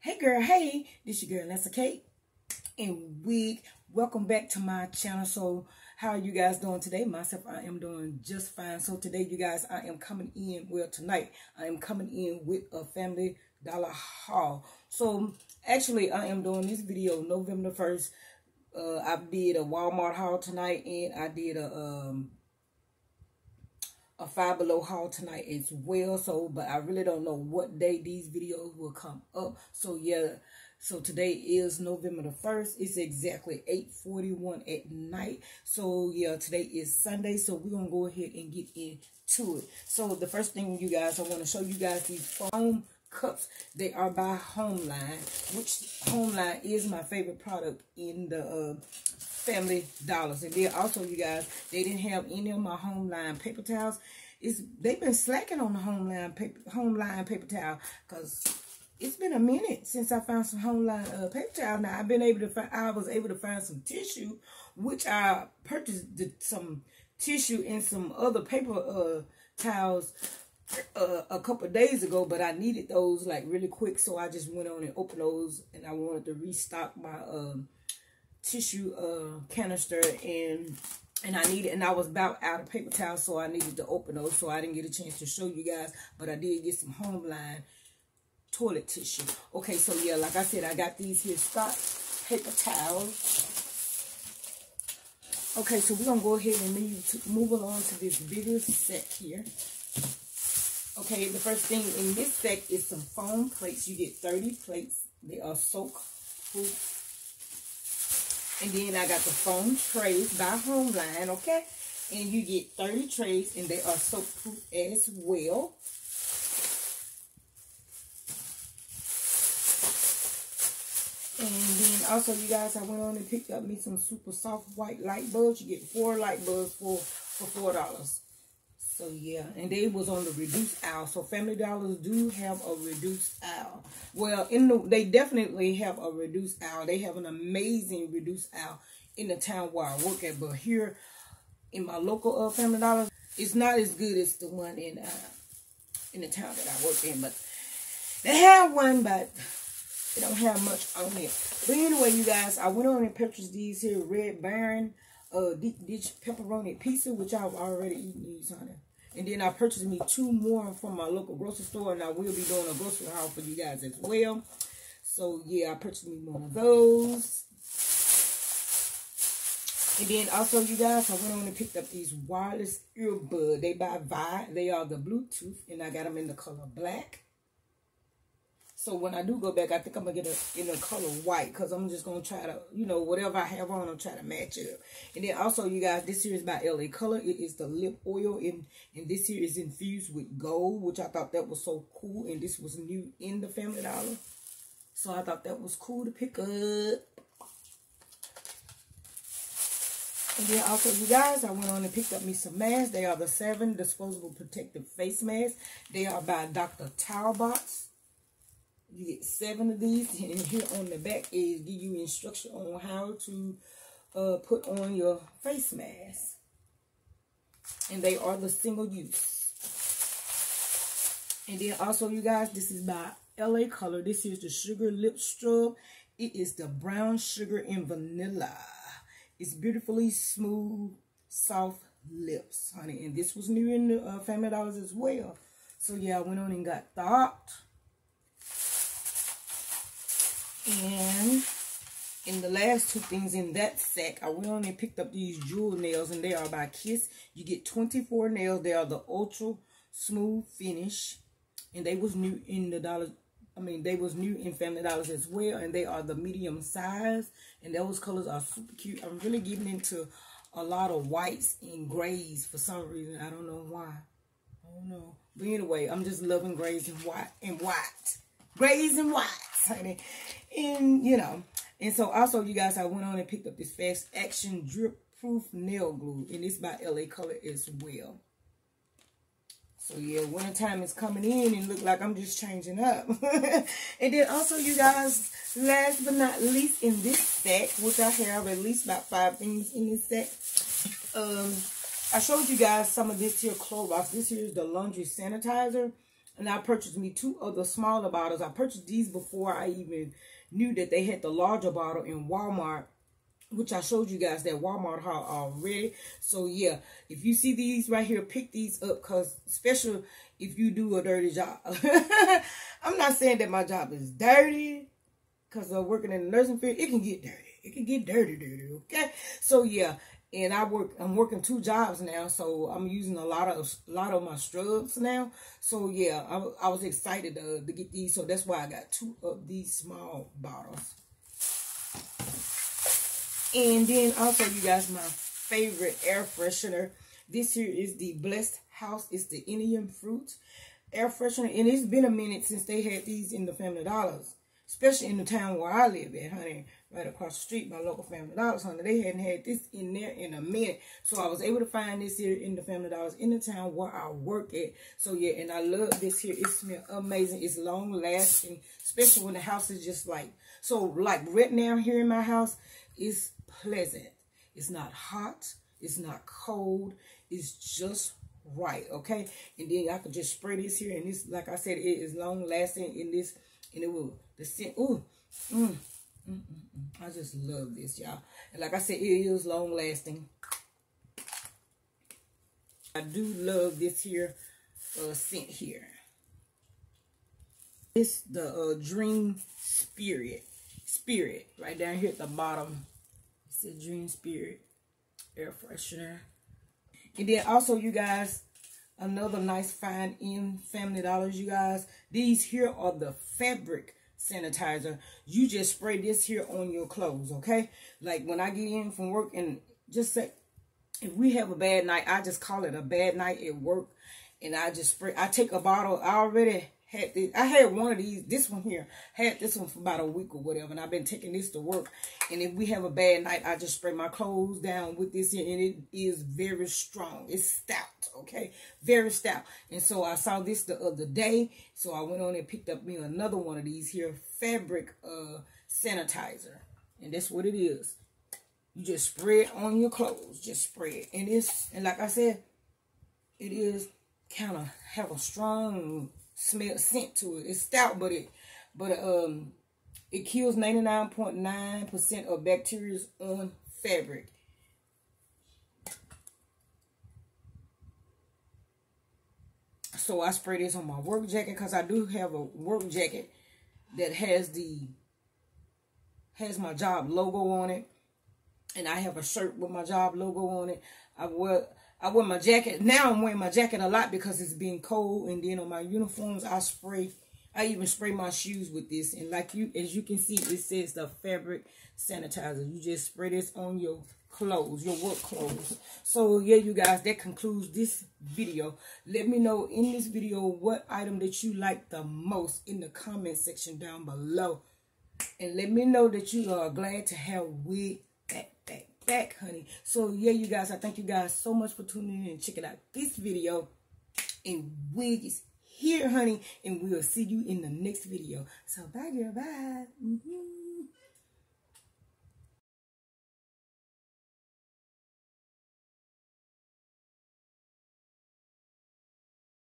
Hey girl, hey, this is your girl Nessa K and Wig. Welcome back to my channel. So how are you guys doing today? Myself, I am doing just fine. So today, you guys, I am coming in, well tonight, I am coming in with a Family Dollar haul. So actually, I am doing this video November 1st. Uh, I did a Walmart haul tonight and I did a um, a Five Below haul tonight as well. So, but I really don't know what day these videos will come up. So, yeah. So, today is November the 1st. It's exactly 8.41 at night. So, yeah, today is Sunday. So, we're to go ahead and get into it. So, the first thing, you guys, I want to show you guys these foam cups. They are by Homeline, which Homeline is my favorite product in the uh, Family Dollars. And then also, you guys, they didn't have any of my Homeline paper towels. It's They've been slacking on the Homeline paper, Homeline paper towel because it's been a minute since I found some Homeline uh, paper towel. Now, I've been able to find, I was able to find some tissue, which I purchased some tissue and some other paper uh, towels uh, a couple days ago, but I needed those like really quick, so I just went on and opened those, and I wanted to restock my um, tissue uh, canister, and and I needed, and I was about out of paper towels, so I needed to open those, so I didn't get a chance to show you guys, but I did get some Homeline toilet tissue. Okay, so yeah, like I said, I got these here Scott paper towels. Okay, so we're going to go ahead and move, move along to this bigger set here. Okay, the first thing in this set is some foam plates. You get 30 plates. They are soak proof. And then I got the foam trays by Homeline, okay? And you get 30 trays, and they are soak proof as well. And then also, you guys, I went on and picked up me some super soft white light bulbs. You get four light bulbs for, for $4. So yeah, and they was on the reduced aisle. So Family Dollars do have a reduced aisle. Well, in the they definitely have a reduced aisle. They have an amazing reduced aisle in the town where I work at. But here in my local uh, Family Dollars, it's not as good as the one in uh, in the town that I work in. But they have one, but they don't have much on it. But anyway, you guys, I went on and purchased these here Red Baron uh dish pepperoni pizza, which I've already eaten these, honey. And then I purchased me two more from my local grocery store, and I will be doing a grocery haul for you guys as well. So, yeah, I purchased me one of those. And then also, you guys, I went on and picked up these wireless earbud. They by Vi. They are the Bluetooth, and I got them in the color black. So when I do go back, I think I'm to get it in the color white because I'm just going to try to, you know, whatever I have on, I'm trying to match it up. And then also, you guys, this here is by LA Color. It is the lip oil, and, and this here is infused with gold, which I thought that was so cool. And this was new in the Family Dollar. So I thought that was cool to pick up. And then also, you guys, I went on and picked up me some masks. They are the 7 Disposable Protective Face Masks. They are by Dr. Talbots. You get seven of these. And here on the back is give you instruction on how to uh, put on your face mask. And they are the single use. And then also, you guys, this is by LA Color. This is the Sugar Lip Scrub. It is the brown sugar and vanilla. It's beautifully smooth, soft lips, honey. And this was new in the uh, Family Dollars as well. So, yeah, I went on and got that. And in the last two things in that sack, I went on and picked up these jewel nails, and they are by Kiss. You get 24 nails. They are the ultra smooth finish, and they was new in the dollar. I mean, they was new in Family Dollars as well, and they are the medium size, and those colors are super cute. I'm really getting into a lot of whites and grays for some reason. I don't know why. I don't know. But anyway, I'm just loving grays and white and white. Grays and whites, And, you know, and so also, you guys, I went on and picked up this Fast Action Drip Proof Nail Glue. And it's by LA Color as well. So, yeah, wintertime is coming in and look like I'm just changing up. and then also, you guys, last but not least in this set, which I have at least about five things in this set. Um, I showed you guys some of this here Clorox. This here is the laundry sanitizer. And I purchased me two other smaller bottles. I purchased these before I even knew that they had the larger bottle in Walmart which I showed you guys that Walmart haul already. So yeah, if you see these right here, pick these up because special if you do a dirty job. I'm not saying that my job is dirty because I'm working in the nursing field. It can get dirty. It can get dirty, dirty. Okay. So yeah, and I work. I'm working two jobs now, so I'm using a lot of a lot of my scrubs now. So yeah, I, I was excited to, to get these. So that's why I got two of these small bottles. And then also, you guys, my favorite air freshener. This here is the Blessed House. It's the Indian Fruit air freshener. And it's been a minute since they had these in the Family Dollars. Especially in the town where I live at, honey. Right across the street, my local Family Dollars, honey. They hadn't had this in there in a minute. So I was able to find this here in the Family Dollars in the town where I work at. So yeah, and I love this here. It smells amazing. It's long lasting. Especially when the house is just like, so like right now here in my house, it's pleasant. It's not hot. It's not cold. It's just right. Okay. And then I can just spray this here. And this, like I said, it is long lasting in this. And it will, the scent, ooh, mm, mm, mm, mm. I just love this, y'all. And like I said, it is long lasting. I do love this here uh, scent here. It's the uh, Dream Spirit. Spirit right down here at the bottom It's the Dream Spirit air freshener. And then also, you guys, another nice find in Family Dollars, you guys. These here are the fabric sanitizer. You just spray this here on your clothes, okay? Like when I get in from work and just say, if we have a bad night, I just call it a bad night at work. And I just spray, I take a bottle, I already had this, I had one of these, this one here, had this one for about a week or whatever, and I've been taking this to work. And if we have a bad night, I just spray my clothes down with this here, and it is very strong. It's stout, okay? Very stout. And so I saw this the other day, so I went on and picked up me another one of these here, fabric uh, sanitizer. And that's what it is. You just spray it on your clothes. Just spray it. And it's, and like I said, it is kind of have a strong smell scent to it. It's stout, but it but um it kills 99.9% of bacteria on fabric. So I spray this on my work jacket because I do have a work jacket that has the has my job logo on it. And I have a shirt with my job logo on it. I wear I wear my jacket. Now I'm wearing my jacket a lot because it's being cold. And then on my uniforms, I spray. I even spray my shoes with this. And like you, as you can see, it says the fabric sanitizer. You just spray this on your clothes, your work clothes. So yeah, you guys, that concludes this video. Let me know in this video what item that you like the most in the comment section down below. And let me know that you are glad to have wig back honey. So, yeah, you guys, I thank you guys so much for tuning in and checking out this video. And wig is here, honey. And we'll see you in the next video. So, bye, girl. Bye. Mm -hmm.